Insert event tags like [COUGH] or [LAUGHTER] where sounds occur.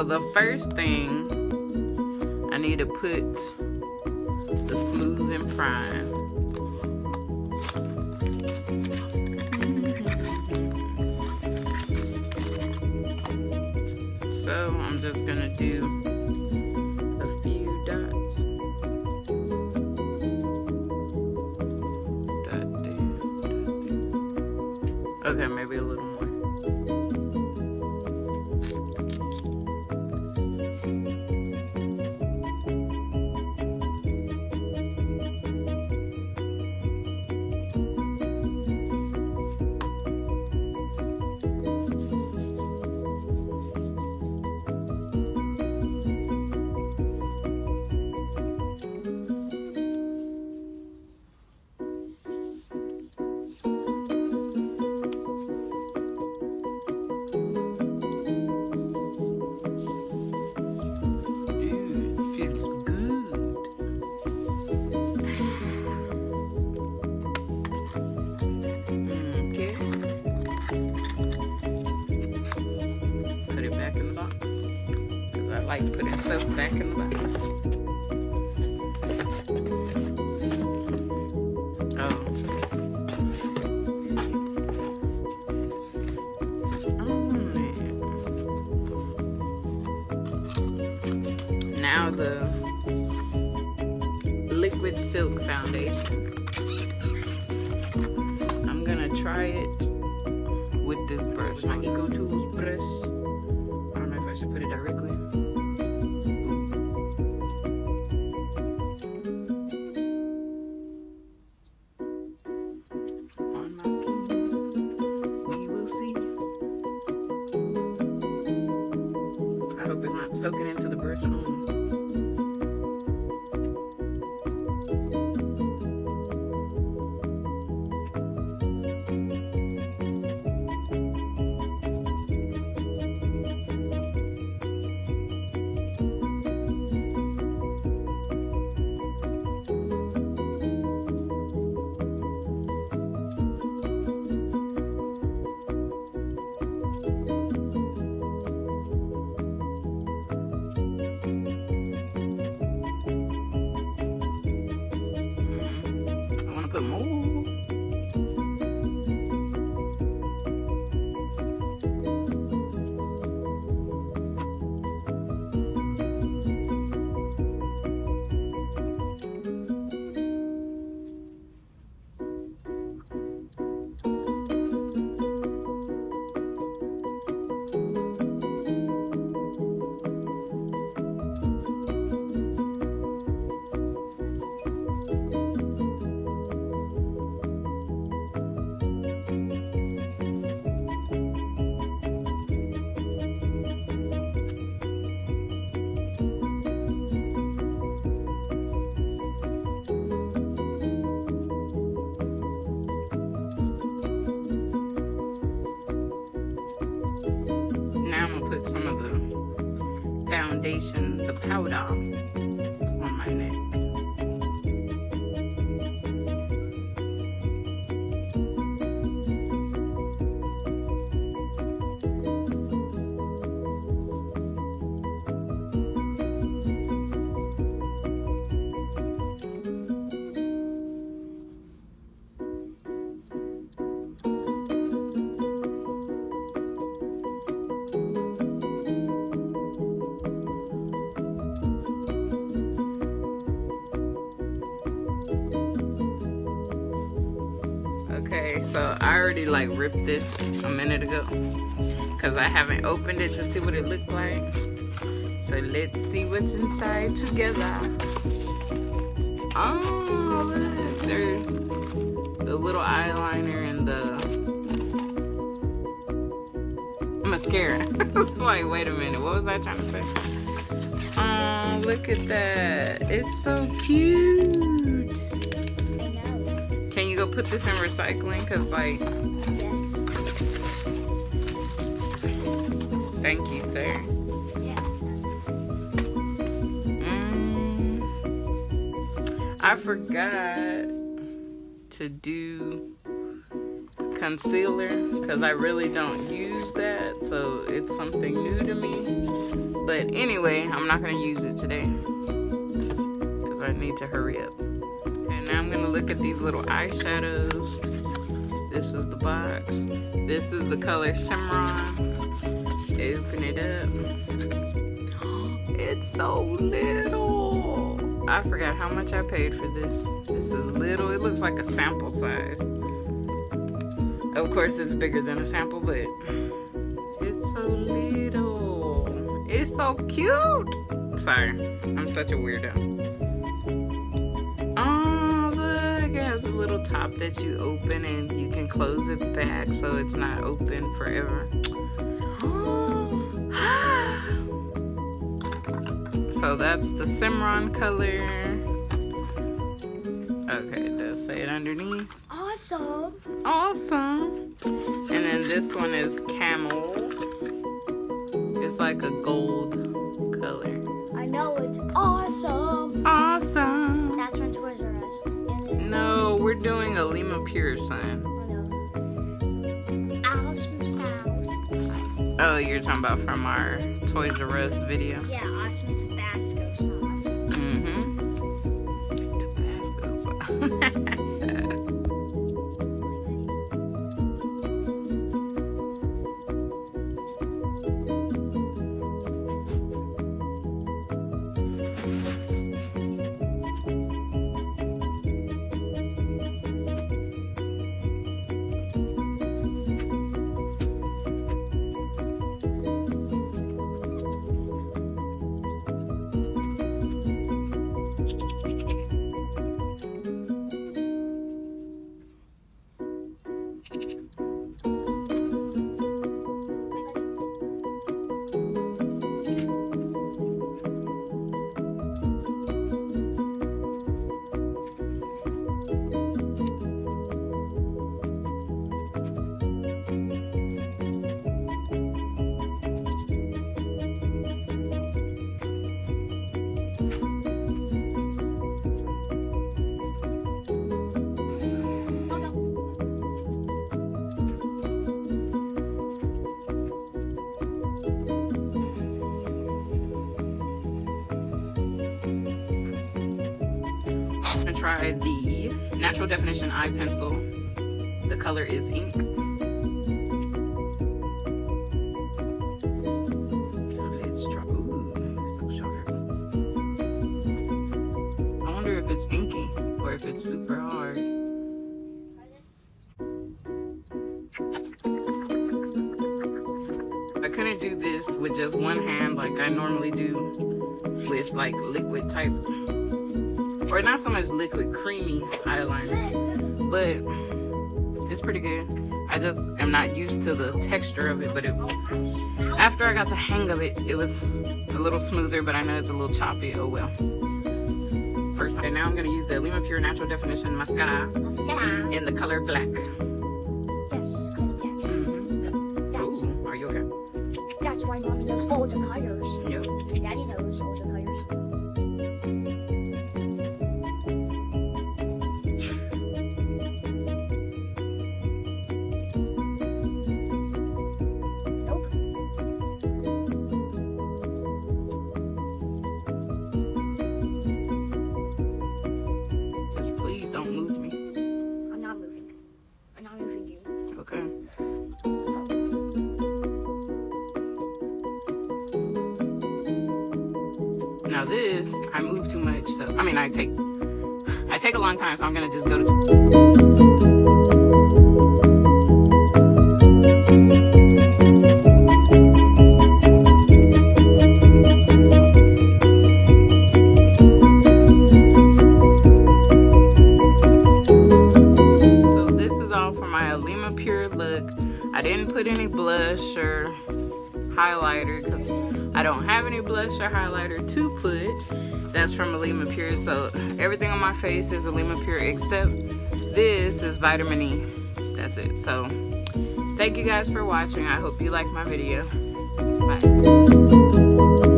So the first thing I need to put the smooth and prime. So I'm just gonna do like putting stuff back in the box. Oh. Man. Now the liquid silk foundation. Foundation, the powder, already like ripped this a minute ago because I haven't opened it to see what it looked like. So let's see what's inside together. Oh, look, there's the little eyeliner and the mascara. [LAUGHS] like, wait a minute, what was I trying to say? Oh, look at that. It's so cute. Put this in recycling? Cause like, Yes. thank you, sir. Yeah. Mm, I forgot to do concealer because I really don't use that. so it's something new to me. But anyway, I'm not gonna use it today because I need to hurry up. Look at these little eyeshadows. This is the box. This is the color Cimarron. Open it up. It's so little. I forgot how much I paid for this. This is little. It looks like a sample size. Of course, it's bigger than a sample, but it's so little. It's so cute. Sorry, I'm such a weirdo. Little top that you open and you can close it back so it's not open forever. [GASPS] so that's the Cimarron color. Okay, it does say it underneath. Awesome. Awesome. And then this one is camel. It's like a gold we're doing Alima Pure son. Oh no. Awesome sauce. Oh, you're talking about from our Toys R Us video? Yeah, try the Natural Definition Eye Pencil. The color is ink. Let's try. Ooh. I wonder if it's inky or if it's super hard. I couldn't do this with just one hand like I normally do with like liquid type or not so much liquid creamy eyeliner. But it's pretty good. I just am not used to the texture of it but it after i got the hang of it it was a little smoother but i know it's a little choppy. Oh well. First and now i'm going to use the lima pure natural definition mascara Mascara. in the color black Now this, I move too much, so I mean I take I take a long time, so I'm gonna just go to So this is all for my Alima Pure look. I didn't put any blush or highlighter because I don't have any blush or highlighter to put. That's from Alima Pure. So everything on my face is Alima Pure except this is vitamin E. That's it. So thank you guys for watching. I hope you liked my video. Bye.